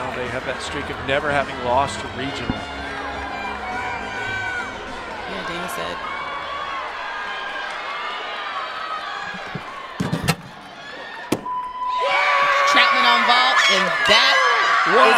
now. They have that streak of never having lost to regional. Yeah, Dana said. Chapman on vault, and that was